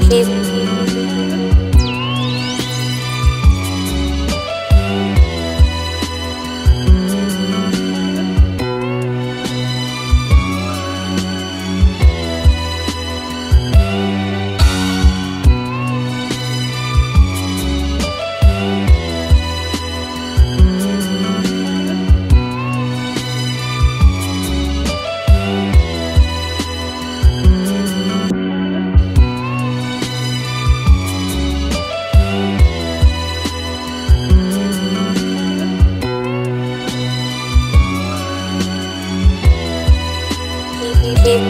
leave thích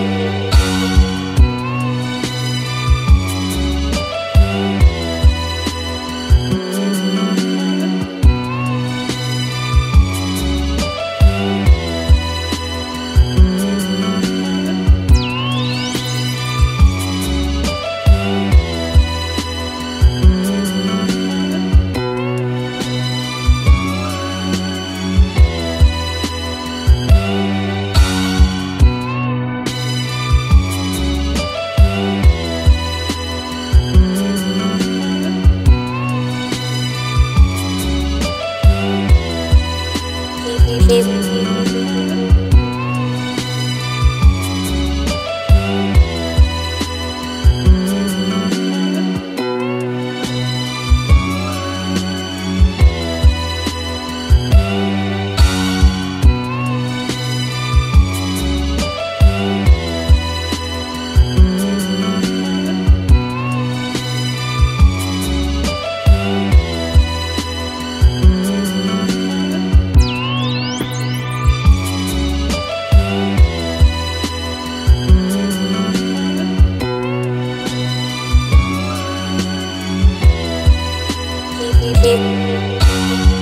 He's thích